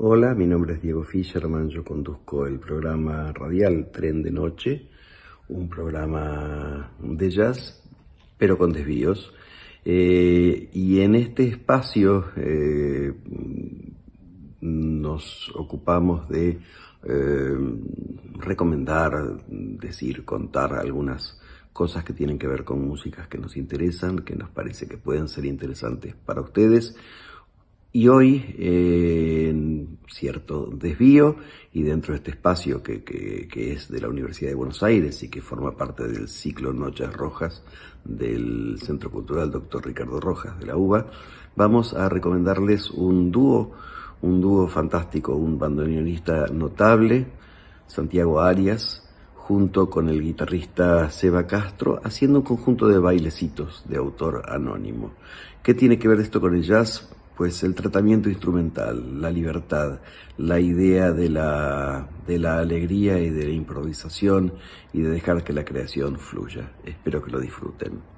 Hola, mi nombre es Diego Fischerman, yo conduzco el programa radial Tren de Noche, un programa de jazz, pero con desvíos. Eh, y en este espacio eh, nos ocupamos de eh, recomendar, decir, contar algunas cosas que tienen que ver con músicas que nos interesan, que nos parece que pueden ser interesantes para ustedes y hoy, en cierto desvío, y dentro de este espacio que, es de la Universidad de Buenos Aires y que forma parte del ciclo Noches Rojas del Centro Cultural Dr. Ricardo Rojas de la UBA, vamos a recomendarles un dúo, un dúo fantástico, un bandoneonista notable, Santiago Arias, junto con el guitarrista Seba Castro, haciendo un conjunto de bailecitos de autor anónimo. ¿Qué tiene que ver esto con el jazz? Pues el tratamiento instrumental, la libertad, la idea de la, de la alegría y de la improvisación y de dejar que la creación fluya. Espero que lo disfruten.